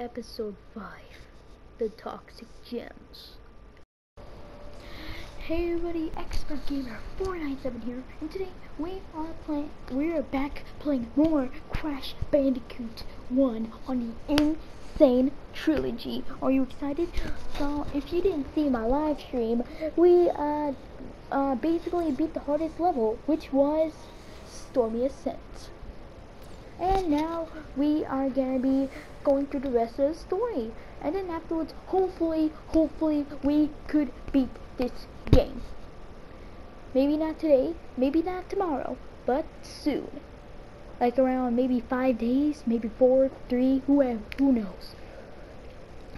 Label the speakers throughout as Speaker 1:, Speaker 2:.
Speaker 1: Episode 5 The Toxic Gems. Hey everybody, Expert Gamer 497 here, and today we are playing, we are back playing more Crash Bandicoot 1 on the N. Sane Trilogy. Are you excited? So, if you didn't see my live stream, we uh, uh, basically beat the hardest level, which was Stormy Ascent. And now we are gonna be going through the rest of the story. And then afterwards, hopefully, hopefully, we could beat this game. Maybe not today, maybe not tomorrow, but soon. Like around maybe five days, maybe four, three, whoever, who knows.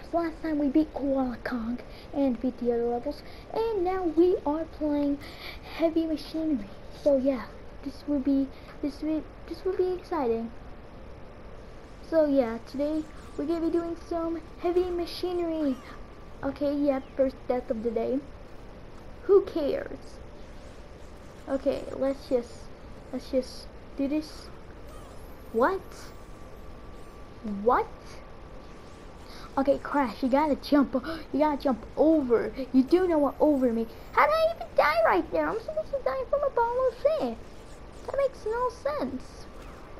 Speaker 1: So last time we beat Koala Kong and beat the other levels, and now we are playing Heavy Machinery. So yeah, this will be this will this will be exciting. So yeah, today we're gonna be doing some heavy machinery. Okay, yeah, first death of the day. Who cares? Okay, let's just let's just do this. What? What? Okay, Crash, you gotta jump. You gotta jump over. You do know what over me. How did I even die right there? I'm supposed to die from a ball of shit. That makes no sense.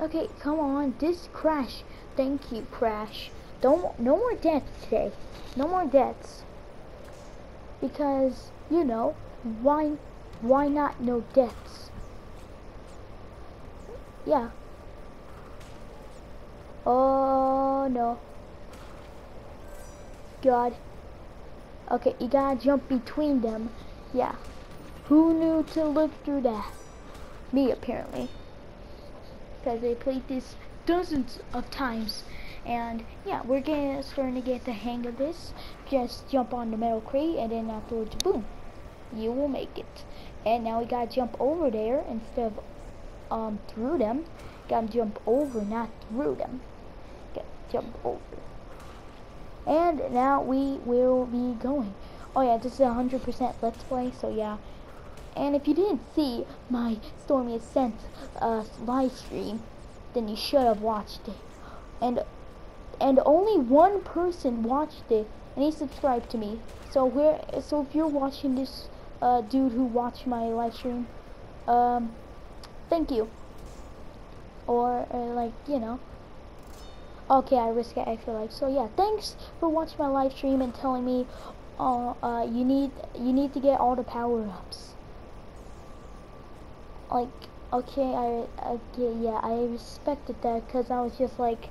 Speaker 1: Okay, come on. This Crash. Thank you, Crash. Don't, no more deaths today. No more deaths. Because, you know, why, why not no deaths? Yeah. Oh, no. God. Okay, you gotta jump between them. Yeah. Who knew to look through that? Me, apparently. Because they played this dozens of times. And yeah, we're getting starting to get the hang of this. Just jump on the metal crate and then afterwards, boom, you will make it. And now we gotta jump over there instead of um through them. Gotta jump over, not through them. Gotta jump over. And now we will be going. Oh yeah, this is a 100% Let's Play, so yeah. And if you didn't see my Stormy Ascent uh, live stream, then you should have watched it. And and only one person watched it, and he subscribed to me. So where so if you're watching this uh, dude who watched my live stream, um, thank you. Or uh, like you know. Okay, I risk it extra life. So yeah, thanks for watching my live stream and telling me, uh, uh, you need you need to get all the power ups. Like okay, I, okay, yeah, I respected that because I was just like,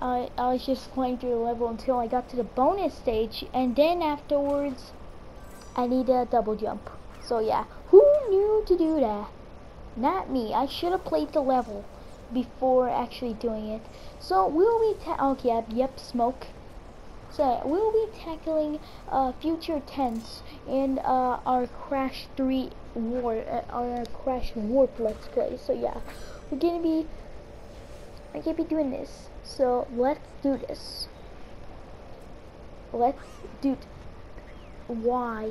Speaker 1: I, I was just playing through the level until I got to the bonus stage, and then afterwards, I needed a double jump. So yeah, who knew to do that? Not me. I should have played the level before actually doing it. So we'll be ta- okay, yep, smoke. So we'll be tackling uh, future tense in uh, our Crash 3 war, uh, our Crash Warp Let's Play. So yeah, we're gonna be, we're gonna be doing this. So let's do this. Let's do. Why?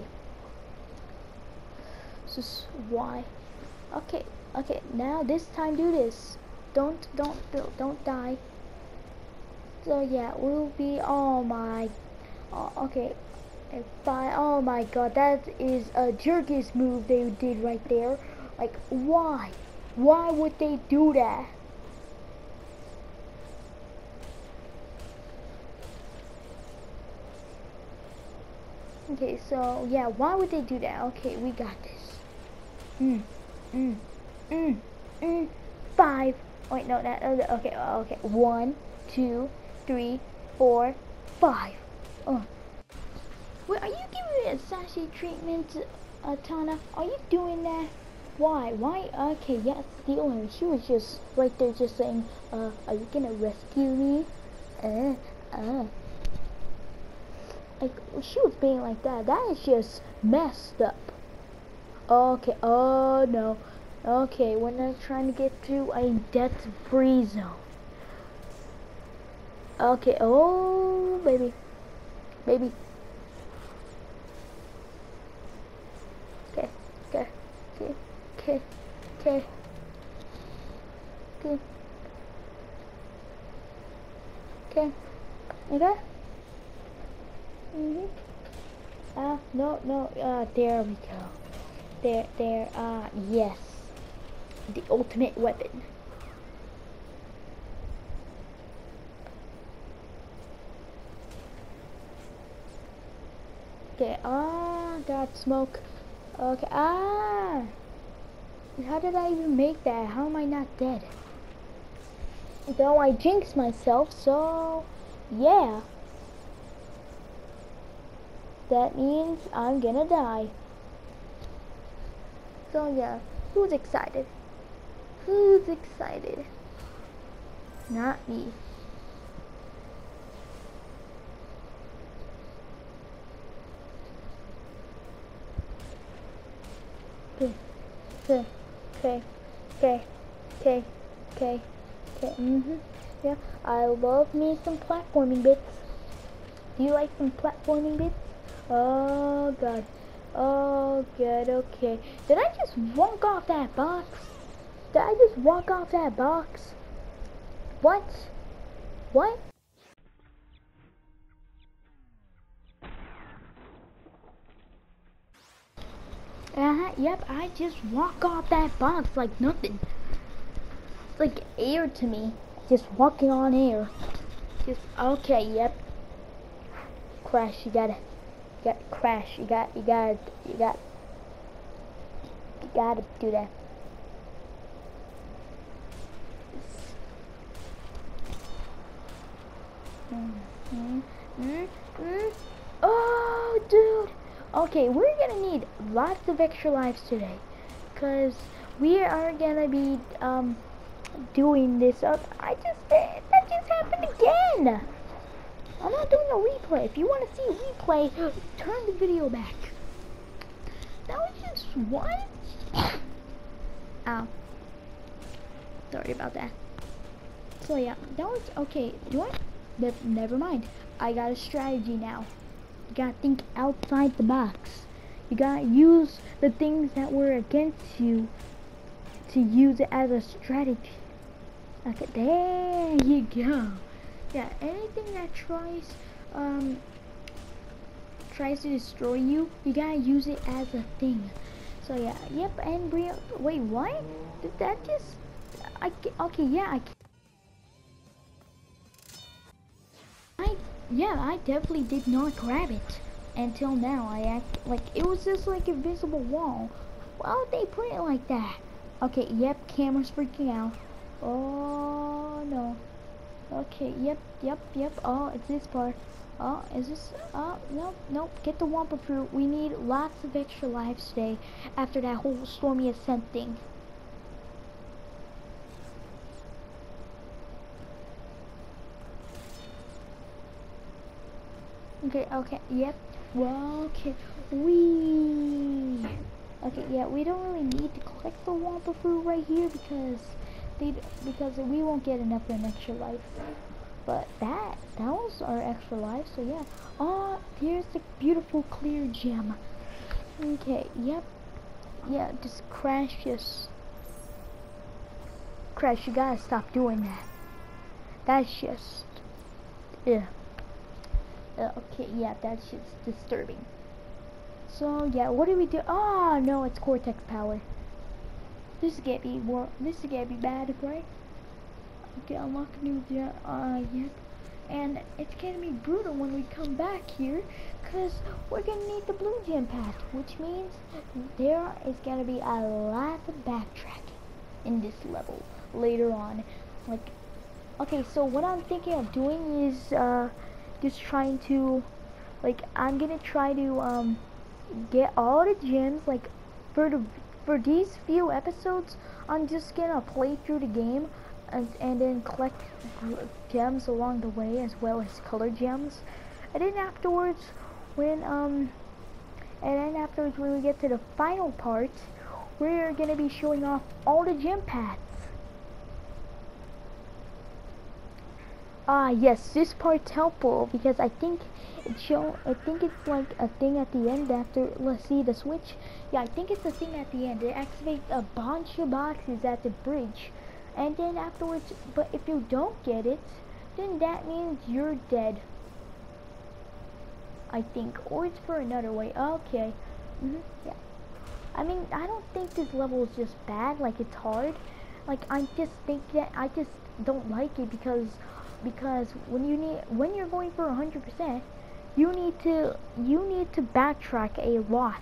Speaker 1: This is why. Okay, okay. Now this time, do this. Don't, don't, don't, don't die. So yeah, we'll be. Oh my. Oh, okay. I, oh my god, that is a jerkiest move they did right there. Like, why? Why would they do that? Okay, so, yeah, why would they do that? Okay, we got this. Mm, mm, mm, mm, five. Wait, no, that, okay, okay, one, two, three, four, five. Oh. Wait, are you giving me a sassy treatment, uh, Tawna? Are you doing that? Why? Why? Okay, yes, the owner. She was just right there just saying, uh, are you gonna rescue me? Uh, uh. Like, she was being like that. That is just messed up. Okay, oh no. Okay, we're not trying to get to a death-free zone. Okay, oh, baby. Baby. Okay, okay, okay, okay, okay. Okay. Okay. Okay. Mhm. Ah, no, no. Uh, there we go. There, there. Ah, yes. The ultimate weapon. Okay. Ah, got smoke. Okay. Ah. How did I even make that? How am I not dead? Though I jinxed myself, so yeah. That means I'm gonna die. So yeah, who's excited? Who's excited? Not me. Okay, okay, okay, okay, okay, mm-hmm, yeah, I love me some platforming bits. Do you like some platforming bits? Oh god. Oh good, okay. Did I just walk off that box? Did I just walk off that box? What? What? Uh-huh, yep, I just walk off that box like nothing. It's like air to me. Just walking on air. Just, okay, yep. Crash, you gotta, you gotta crash. You got, you gotta, you got, you gotta do that. Mm -hmm. Mm -hmm. Oh, dude. Okay, we're gonna need lots of extra lives today, cause we are gonna be um doing this up. I just that just happened again. I'm not doing a replay. If you want to see a replay, turn the video back. That was just what? Ow. Sorry about that. So yeah, that was okay. Do I? never mind. I got a strategy now. You gotta think outside the box. You gotta use the things that were against you to use it as a strategy. Okay, there you go. Yeah, anything that tries um tries to destroy you, you gotta use it as a thing. So yeah, yep, and Brio. Wait, what? Did that just? I okay, yeah, I. I yeah, I definitely did not grab it until now. I act like it was just like invisible wall. Why would they put it like that? Okay, yep, camera's freaking out. Oh no. Okay, yep, yep, yep. Oh, it's this part. Oh, is this? Oh, nope, nope. Get the Wumpa fruit. We need lots of extra lives today after that whole Stormy Ascent thing. Okay, okay, yep. Well, okay, we. Okay, yeah, we don't really need to collect the Wumpa fruit right here because they because we won't get enough of an extra life. But that that was our extra life, so yeah. Ah, oh, here's the beautiful clear gem. Okay, yep. Yeah, just crash just Crash, you gotta stop doing that. That's just yeah. Uh, okay, yeah, that's just disturbing. So, yeah, what do we do? Oh, no, it's Cortex power. This is gonna be more, this is gonna be bad, right? Okay, unlock new, uh, yep. And it's gonna be brutal when we come back here, because we're gonna need the blue gem path, which means there is gonna be a lot of backtracking in this level later on. Like, okay, so what I'm thinking of doing is, uh, just trying to like I'm gonna try to um get all the gems like for the for these few episodes I'm just gonna play through the game and, and then collect gems along the way as well as color gems. And then afterwards when um and then afterwards when we get to the final part we're gonna be showing off all the gem paths Ah, yes, this part's helpful because I think it show. I think it's like a thing at the end after. Let's see the switch. Yeah, I think it's a thing at the end. It activates a bunch of boxes at the bridge, and then afterwards. But if you don't get it, then that means you're dead. I think, or it's for another way. Okay. Mm -hmm. Yeah. I mean, I don't think this level is just bad. Like it's hard. Like I just think that I just don't like it because because when you need when you're going for 100%, you need to you need to backtrack a lot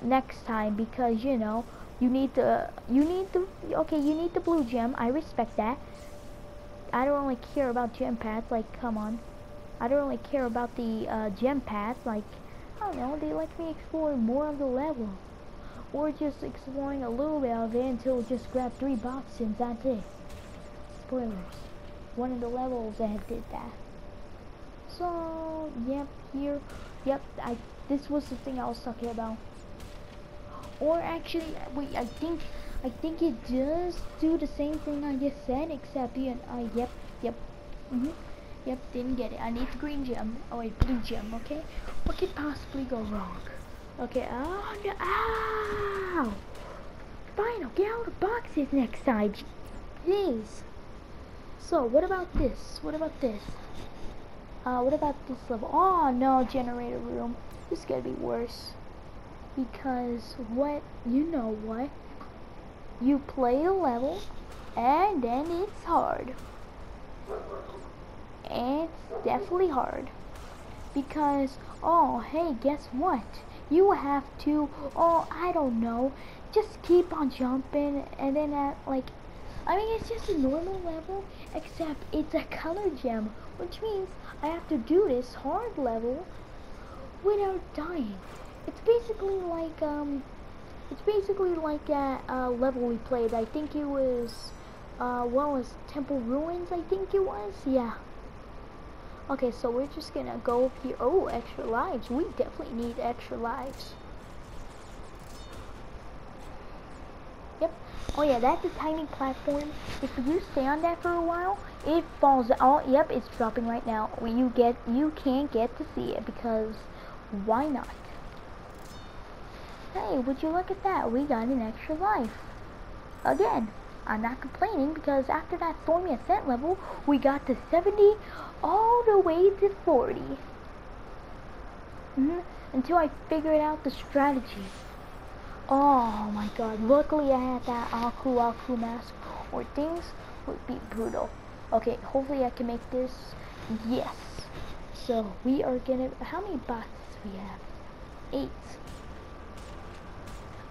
Speaker 1: next time because you know you need the you need the okay you need the blue gem. I respect that. I don't really care about gem pads like come on. I don't really care about the uh, gem pads like I don't know they like me explore more of the level. Or just exploring a little bit of it until just grab three boxes that's it. Spoilers one of the levels that did that so yep here yep I this was the thing I was talking about or actually, wait, I think, I think it does do the same thing I just said, except you and I, yep, yep, mm hmm yep, didn't get it. I need the green gem, oh wait, blue gem, okay? What could possibly go wrong? Okay, oh no, ow! Fine, I'll get out of boxes next time, please. So, what about this? What about this? Uh, what about this level? Oh no, generator room. This is gonna be worse because what you know what you play a level and then it's hard and it's definitely hard because oh hey guess what you have to oh I don't know just keep on jumping and then at like I mean it's just a normal level except it's a color gem which means I have to do this hard level without dying it's basically like, um, it's basically like that uh, level we played. I think it was, uh, what was Temple Ruins, I think it was? Yeah. Okay, so we're just gonna go up here. Oh, extra lives. We definitely need extra lives. Yep. Oh yeah, that's a tiny platform. If you stay on that for a while, it falls out. Yep, it's dropping right now. You get, you can't get to see it because why not? Hey, would you look at that? We got an extra life. Again, I'm not complaining because after that Stormy Ascent level, we got to 70 all the way to 40. Mm -hmm. Until I figured out the strategy. Oh my god, luckily I had that Aku Aku mask or things would be brutal. Okay, hopefully I can make this. Yes. So we are gonna, how many boxes we have? Eight.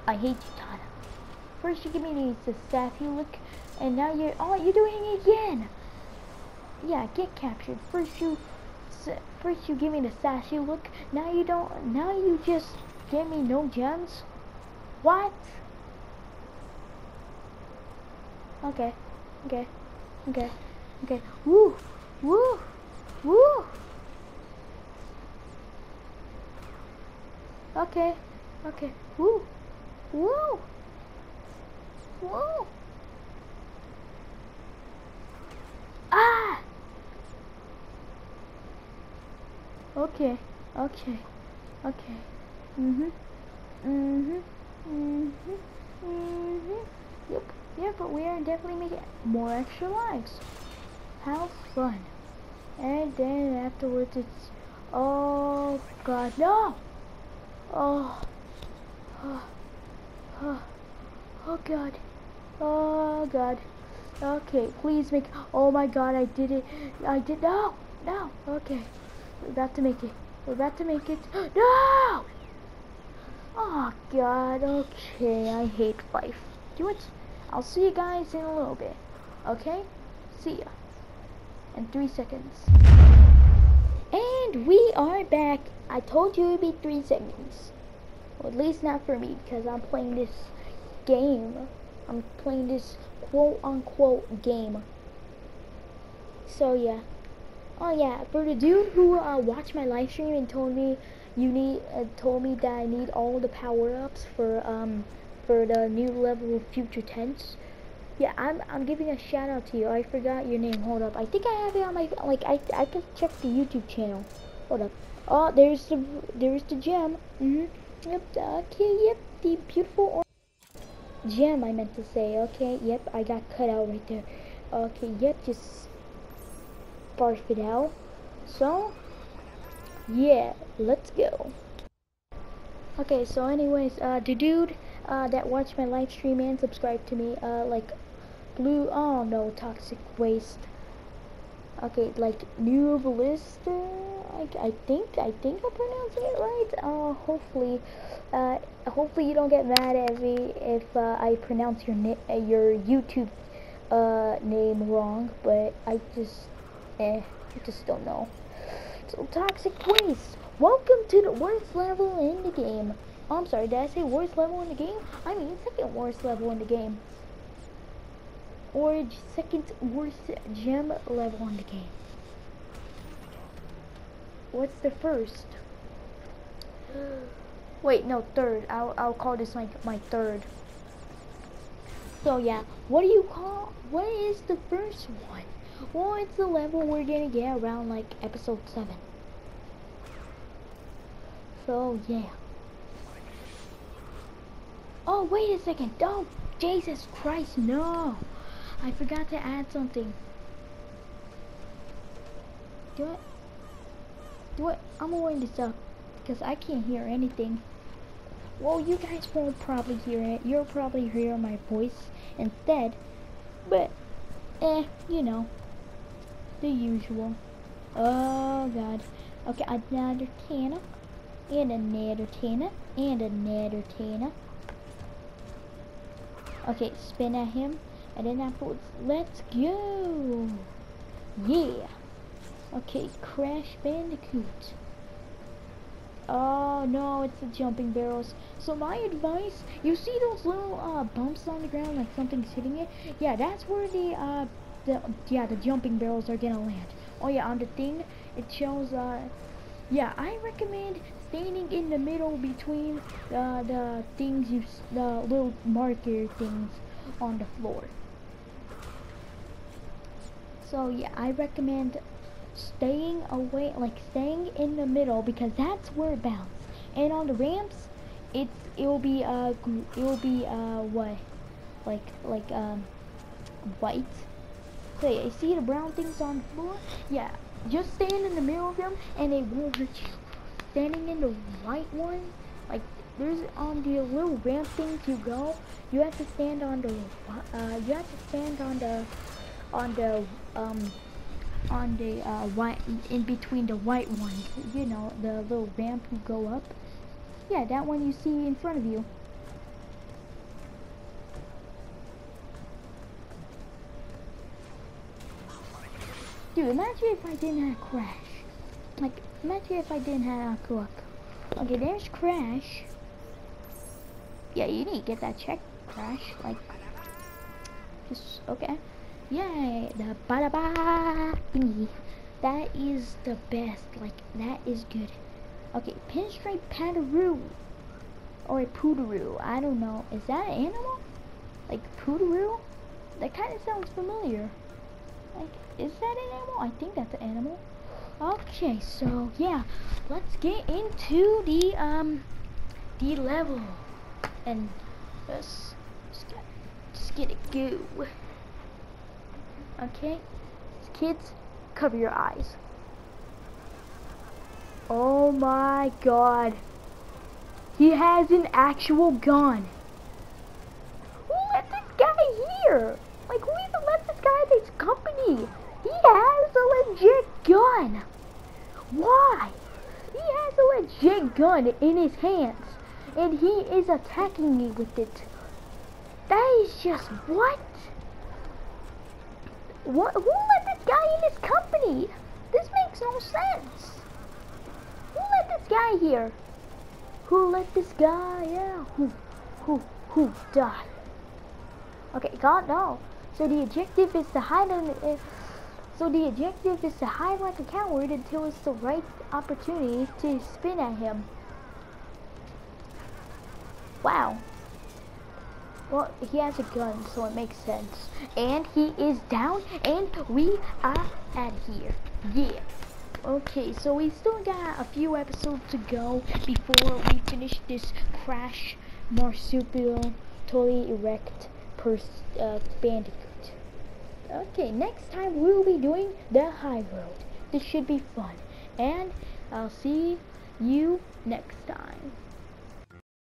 Speaker 1: I hate you, Tawna. First you give me the sassy look, and now you're, oh, you're doing it again. Yeah, get captured. First you, first you give me the sassy look, now you don't, now you just give me no gems. What? Okay, okay, okay, okay. Woo, woo, woo. Okay, okay, woo. Woo! Woo! Ah! Okay, okay, okay. Mm-hmm. Mm-hmm. Mm-hmm. Mm-hmm. Yep. Yeah, but we are definitely making more extra lives. How fun. And then afterwards it's oh god no! Oh oh Oh, oh god. Oh god. Okay, please make. Oh my god, I did it. I did. No, no. Okay, we're about to make it. We're about to make it. No. Oh god. Okay, I hate life. Do it. I'll see you guys in a little bit. Okay? See ya. In three seconds. And we are back. I told you it'd be three seconds. Well, at least not for me, because I'm playing this game. I'm playing this quote-unquote game. So, yeah. Oh, yeah, for the dude who uh, watched my live stream and told me you need, uh, told me that I need all the power-ups for, um, for the new level of Future Tense. Yeah, I'm, I'm giving a shout out to you. I forgot your name. Hold up. I think I have it on my, like, I, I can check the YouTube channel. Hold up. Oh, there's the, there's the gem. Mm-hmm. Yep, okay, yep, the beautiful gem I meant to say, okay, yep, I got cut out right there. Okay, yep, just barf it out. So, yeah, let's go. Okay, so anyways, uh, the dude uh, that watched my live stream and subscribed to me, uh, like, blue, oh no, toxic waste. Okay, like, new Ballista, I, I think, I think I'm pronouncing it right, uh, hopefully, uh, hopefully you don't get mad at me if, uh, I pronounce your, uh, your YouTube, uh, name wrong, but I just, eh, I just don't know. So, toxic waste. Welcome to the worst level in the game. Oh, I'm sorry, did I say worst level in the game? I mean second worst level in the game. Or second worst gem level in the game. What's the first? Wait, no, third. I'll, I'll call this like my third. So yeah, what do you call, what is the first one? Well, it's the level we're gonna get around like episode 7. So, yeah. Oh, wait a second. don't! Jesus Christ, no. I forgot to add something. Do it. Do it. I'm gonna wind this up because I can't hear anything. Well, you guys won't probably hear it. You'll probably hear my voice instead. But, eh, you know, the usual. Oh, God. Okay, another cannon and another tenner, and another tenner. Okay, spin at him, and then afterwards, let's go! Yeah! Okay, Crash Bandicoot. Oh no, it's the jumping barrels. So my advice, you see those little uh, bumps on the ground, like something's hitting it? Yeah, that's where the, uh, the, yeah, the jumping barrels are gonna land. Oh yeah, on the thing, it shows, uh, yeah, I recommend standing in the middle between uh, the things you, the little marker things on the floor. So yeah, I recommend staying away, like staying in the middle because that's where it bounces. And on the ramps, it's it will be uh it will be uh what, like like um white. Yeah, you see the brown things on the floor? Yeah, just stand in the middle of them and they won't hurt you standing in the white one, like there's on the little ramp things you go, you have to stand on the, uh, you have to stand on the, on the, um, on the uh, white, in between the white ones, you know, the little ramp you go up. Yeah, that one you see in front of you. Dude, imagine if I didn't have Crash. Like, imagine if I didn't have Aqua. Okay, there's Crash. Yeah, you need to get that check, Crash. Like, just, okay. Yay, the ba da ba thingy. That is the best. Like, that is good. Okay, Pinstripe Padaroo. Or a Poodaroo. I don't know. Is that an animal? Like, Poodaroo? That kind of sounds familiar. Like, is that an animal? I think that's an animal. Okay, so yeah, let's get into the um the level and let's just get, just get it go. Okay, kids, cover your eyes. Oh my god. He has an actual gun. Who let this guy here? Like, who even let this guy this company? He has a legit gun. Why? He has a legit gun in his hands. And he is attacking me with it. That is just what? What? Who let this guy in his company? This makes no sense. Who let this guy here? Who let this guy? Yeah. Who? Who? Who? Die. Okay, God no. So the objective is to hide. Uh, so the objective is to hide like a coward until it's the right opportunity to spin at him. Wow. Well, he has a gun, so it makes sense. And he is down, and we are of here. Yeah. Okay, so we still got a few episodes to go before we finish this Crash Marsupial Totally Erect Pers uh, Bandicoot. Okay, next time we'll be doing the high road. This should be fun. and I'll see you next time.